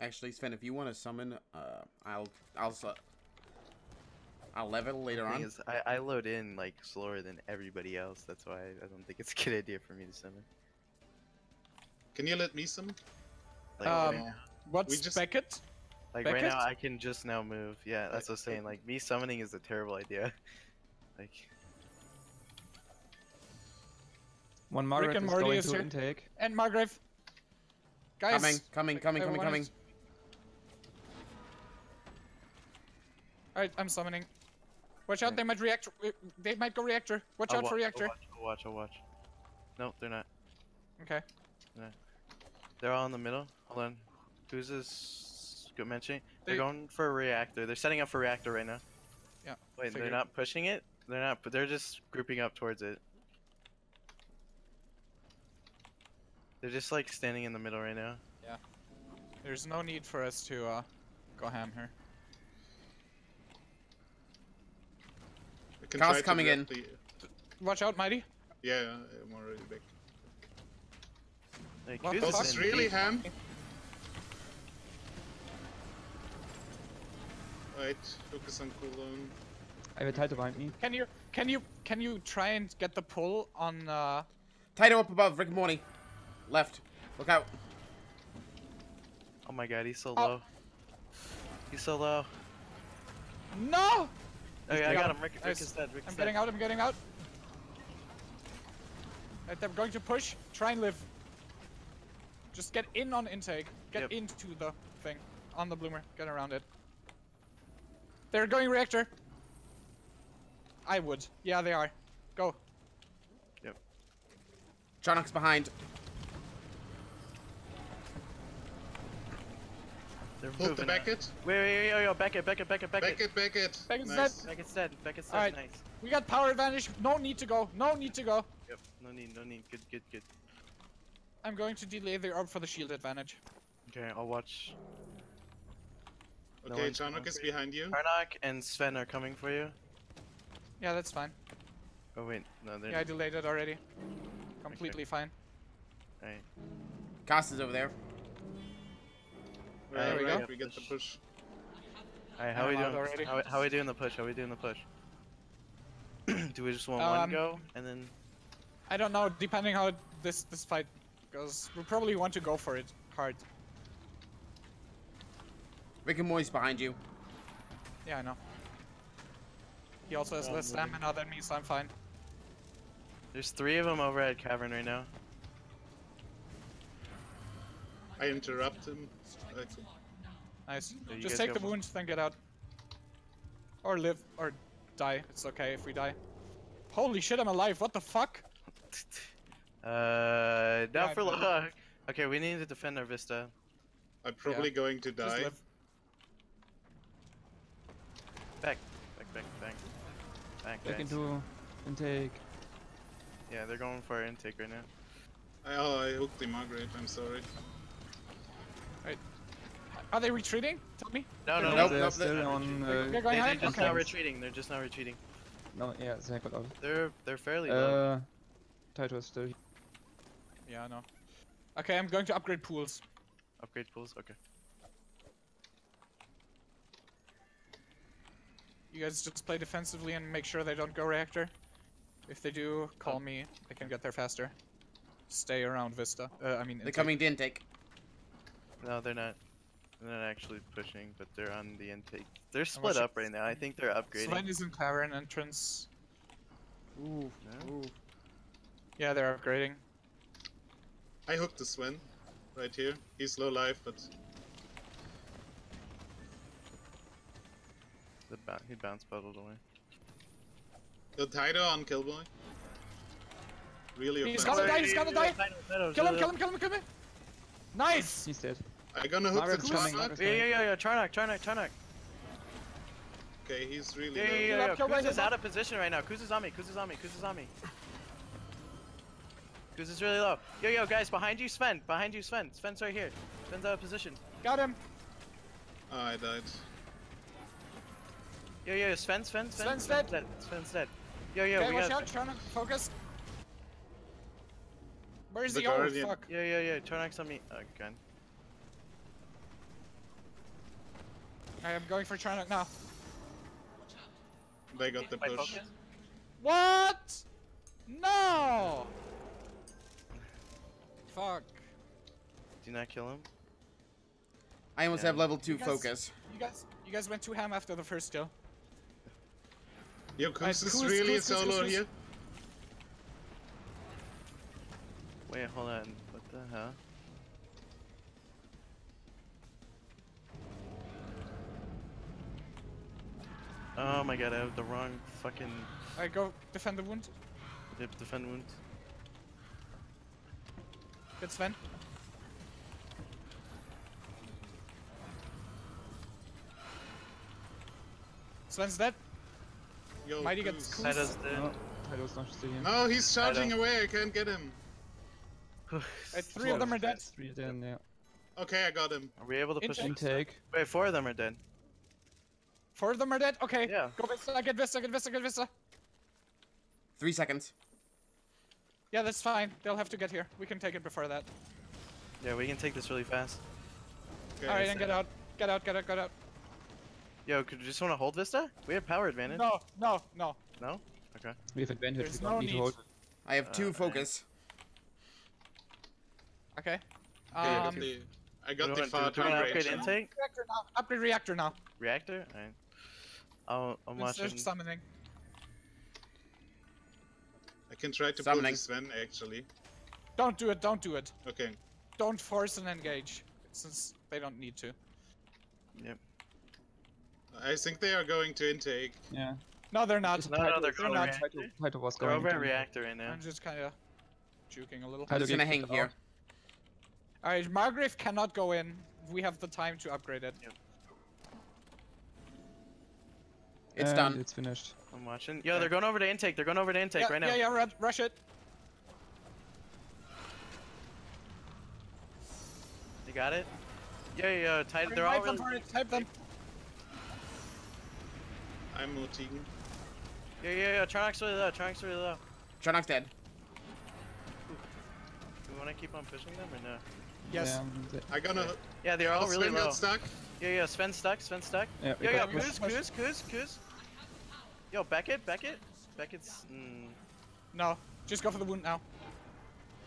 Actually, Sven, if you want to summon, uh, I'll, I'll, su- I'll level later Thing on. is, I, I load in like slower than everybody else. That's why I don't think it's a good idea for me to summon. Can you let me summon? Like, Um, right, now- What's We just- Beckett? like right now, I can just now move. Yeah, that's what I'm saying. Like me summoning is a terrible idea. like One Margaret and is Morty going is to here. intake. And Margrave. Guys. Coming, coming, coming, coming, coming. is- Alright, I'm summoning. Watch out, they might react. They might go reactor. Watch I'll out wa- for reactor. I'll watch, I'll watch. I'll watch. No, they're not. Okay. They're all in the middle. Hold on. Who's this? Good mentioning. They're going for a reactor. They're setting up for reactor right now. Yeah, Wait, they're not pushing it. They're not. But they're just grouping up towards it. They're just like standing in the middle right now. Yeah. There's no need for us to uh, go ham here. Can Cast try to coming in. directly- Watch out, Mighty. Yeah, I'm already back. Like, What This is really deep? ham. Right, focus on cooldown. I have a title behind me. Can you can you can you try and get the pull on uh Tyto up above, Rick and Morty. Left. Look out. Oh my god, he's so Oh. low. He's so low. No! Okay, I got got him. him. Rick, Rick Nice. is dead. Rick I'm is getting dead. out, I'm getting out. Right, they're going to push. Try and live. Just get in on intake. Get Yep. into the thing. On the bloomer. Get around it. They're going reactor. I would. Yeah, they are. Go. Yep. Charnok's behind. They're Hold the moving now. Beckett. Wait, wait, wait, oh, wait, wait, Beckett, Beckett, Beckett, Beckett. Beckett, Beckett. Beckett's nice. dead. Beckett's dead. Beckett's dead. Alright. Nice. We got power advantage. No need to go. No need to go. Yep. No need. No need. Good. Good. Good. I'm going to delay the orb for the shield advantage. Okay, I'll watch. No Okay, one's Charnok is behind you. Karnak and Sven are coming for you. Yeah, that's fine. Oh wait, no, they're. Yeah, I delayed it already. Completely fine. Alright. Cast is over there. Right, we right, go. we get the push. Alright, how I'm we doing? already. How, how we doing the push? How are we doing the push? Do we just want Um, one go and then? I don't know, depending how this this fight goes. We probably want to go for it hard. Rick and Morty's behind you. Yeah, I know. He also has less moving. stamina than me, so I'm fine. There's three of them over at cavern right now. I interrupt him. Okay. Nice. Yeah, Just take the for- wound, then get out. Or live, or die. It's okay if we die. Holy shit, I'm alive. What the fuck? Uh, not Yeah, for but- long. Okay, we need to defend our vista. I'm probably going to die. Back, back, back, back, back. Back into intake. Yeah, they're going for our intake right now. I, oh, I hooked the Margaret. I'm sorry. Are they retreating? Tell me. No, no, Nope, no. they're nope, still they're- on. They're Uh, going They, they're just Okay. now retreating. They're just now retreating. no, yeah, they got out. They're they're fairly low. Uh, Tyto is still. Yeah, I know. Okay, I'm going to upgrade pools. Upgrade pools. Okay. You guys just play defensively and make sure they don't go reactor. If they do, call me. I can get there faster. Stay around Vista. Uh, I mean, They're intake. coming to intake. No, they're not. They're not actually pushing, but they're on the intake. They're split up right now. I think they're upgrading. Sven is in cavern entrance. Ooh, No? ooh. Yeah, they're upgrading. I hooked the Sven right here. He's low life, but The ba- he bounce bubbled away. the Tido on Killboy. Really He's offensive. gonna die, he's gonna die! Kill him, kill him, kill him, kill him! Nice! He's dead. I'm gonna hook Margaret's the coming, Charnok. Yeah, yeah, yeah, yeah. Charnok, Charnok, Charnok. Okay, he's really Yeah, yeah, yeah. Yeah. Kuz is out of position right now. Kuz is on me. Kuz is on me. Kuz is on me. Kuz is really low. Yo, yo, guys, behind you, Sven. Behind you, Sven. Sven's right here. Sven's out of position. Got him! Oh, I died. Yo, yo, Sven, Sven, Sven. Sven's dead. dead. Sven's dead. Yo, yo, okay, we watch got. out, Charnok, focus. Where's The the, oh fuck? Yo, yo, yo. Charnok's on me. Oh, I am going for Charnok now. They got the push. What? No! Fuck. Do not kill him. I almost Yeah. have level 2 guys- focus. You guys, you guys went too ham after the first kill. Yo, Koos is Koos, really Koos, Koos, solo Koos. here. Wait, hold on. What the hell? Oh my god, I have the wrong fucking I go defend the wound. dip defend wound. Good Sven. Sven's dead. Yo, Mighty gets Koos. Koos. The. No, Tyto's not still here. No, he's charging don't- away. I can't get him. Uh, three of them are dead. Three then, yeah. Okay, I got him. Are we able to push? Intake. them? Intake. Wait, four of them are dead. Four of them are dead. Okay. Yeah. Go Vista. Get Vista. Get Vista. Get Vista. 3 seconds. Yeah, that's fine. They'll have to get here. We can take it before that. Yeah, we can take this really fast. Okay. All right, and get out. Get out. Get out. Get out. Yo, could you just want to hold Vista? We have power advantage. No. No. No. No? Okay. We have advantage. There's we don't no need to hold. I have 2 Uh, focus. Okay. Okay, Um, the, I got the we far do? Do we time wanna upgrade intake? reactor now. Upgrade reactor now. Reactor? Alright. I'll, I'm Instead watching. summoning. I can try to Summoning. pull Sven actually. Don't do it. Don't do it. Okay. Don't force an engage, since they don't need to. Yep. I think they are going to intake. Yeah. No, they're not. No, no, they're They're going not. reactor. Tyto, Tyto was They're going over at to- reactor right now. I'm just kind of juking a little. Tyto just gonna hang kicked here. Out. All right, Margrave cannot go in. We have the time to upgrade it. It's And done. It's finished. I'm watching. Yo, they're going over to intake. They're going over to intake yeah, right now. yeah, yeah. Rush, rush it. You got it? Yeah, yeah, yeah. Tight. They're all type them really. it. Type them. I'm multing. Yeah, yeah, yeah. Charnok's really low. Charnok's really low. Charnok's dead. Do we want to keep on pushing them or no? Yes. Yeah, I gonna. Yeah, they're all really Sven low. got stuck. Yeah, yeah. Sven's stuck. Sven's stuck. yeah, we Yeah, yeah. got push, Kuz. Kuz, Kuz, Kuz. Yo, Beckett, Beckett. Beckett's. Mm, No. Just go for the wound now.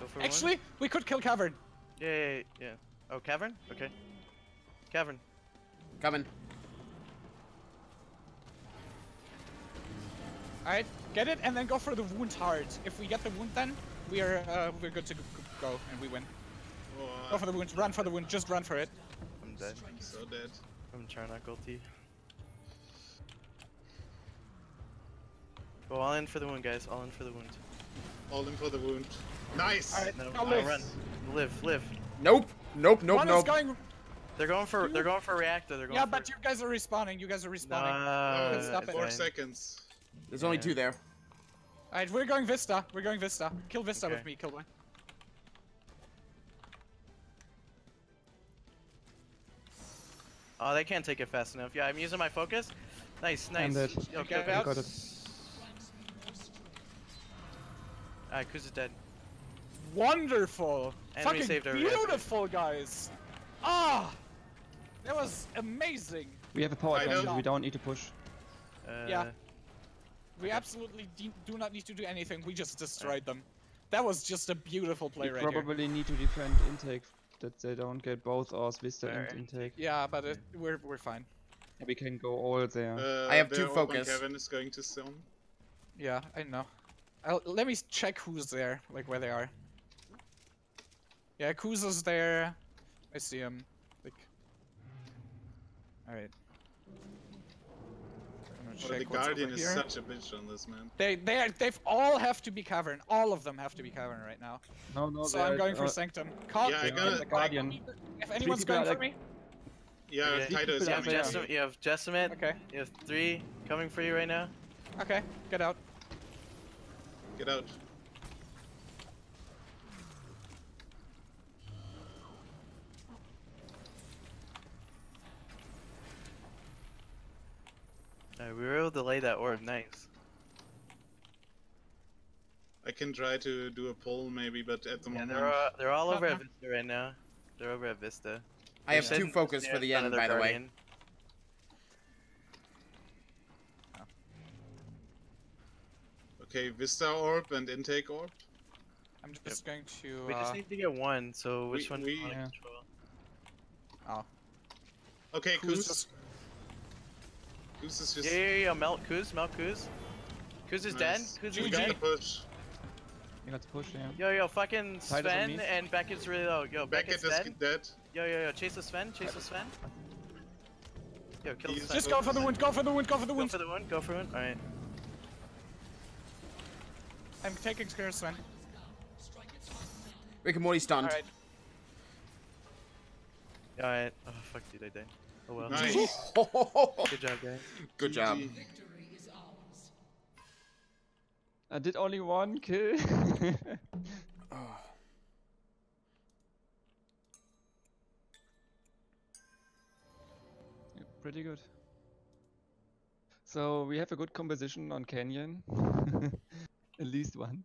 go for one. Actually, we could kill Cavern. Yeah, yeah, yeah, yeah. Oh, cavern. Okay. Cavern. Coming. All right, get it and then go for the wound hard. If we get the wound, then we are uh, we're good to g- g- go and we win. Go for the wound. Run for the wound. Just run for it. I'm dead. I'm so dead. I'm Charnok ulti. Go all in for the wound, guys. All in for the wound. All in for the wound. Nice. All right, No, now no, live. run. Live, live. Nope. Nope, nope, One is nope. going. They're going for. They're going for reactor. They're going. Yeah, for, but you guys are respawning. You guys are respawning. Nah, stop it's it. Four seconds. There's only two there. All right, we're going Vista. We're going Vista. Kill Vista Okay. with me, Killboy. Oh, they can't take it fast enough. Yeah, I'm using my focus. Nice, nice. And that- Yo, Okay, okay, out. got it. Alright, Kuz is dead. Wonderful. And we Fucking saved our reactor. beautiful, guys. Ah, that was amazing. We have a power I advantage. We don't need to push. Uh, Yeah. We absolutely do not need to do anything. We just destroyed them. That was just a beautiful play we right here. probably need to defend intake that they don't get both ours Vista Fair. and intake. Yeah, but it, we're we're fine. Yeah, we can go all there. Uh, I have two focus. Kevin is going to zone. Yeah, I know. I'll, let me check who's there, like where they are. Yeah, Kuza's there. I see him. Like. All right. I'm gonna check the what's Guardian over is here. such a bitch on this man. They they are, they've all have to be cavern. All of them have to be cavern right now. no, no, so I'm are- going for uh, Sanctum. Call Yeah, I they gotta- the Guardian. If anyone's going for like- me. Yeah, Okay. Tyto is You have, coming. there. Jessim- you have Jessamine. Okay. You have three coming for you right now. Okay. Get out. Get out. Yeah, we were able to lay that orb, nice. I can try to do a pull maybe, but at the yeah, moment... They're all, they're all over uh-huh. at Vista right now. They're over at Vista. I have two focus for the end, by the way. Okay, Vista orb and intake orb. I'm just yep. going to. Uh... We just uh, need to get one. So which we, one? We... Yeah. Control? Oh. Okay, Who's Kuz is just. Yeah, yeah, yeah. Melt Kuz, melt Kuz. Kuz is dead. nice. Kuz is dead. the push. Yeah, let's push, yeah. Yo, yo, fucking Titus on Sven me. and Beckett's really low. Yo, Beckett Beckett's is dead. dead. Yo, yo, yo, chase the Sven, chase the Sven. Yo, kill the Sven. just go for the wound. Go for the wound. Go for the wind. Go for the one, go for one. Alright. I'm taking care of Sven. Rick and Morty stunned. Alright. Alright. Oh, fuck, dude, I died. Oh well. Nice. Good job, guys. Good job. I did only one kill. Yeah, pretty good. So we have a good composition on Canyon. At least one.